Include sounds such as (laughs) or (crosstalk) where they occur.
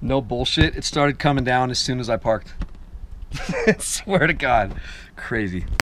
No bullshit. It started coming down as soon as I parked. (laughs) swear to God. Crazy.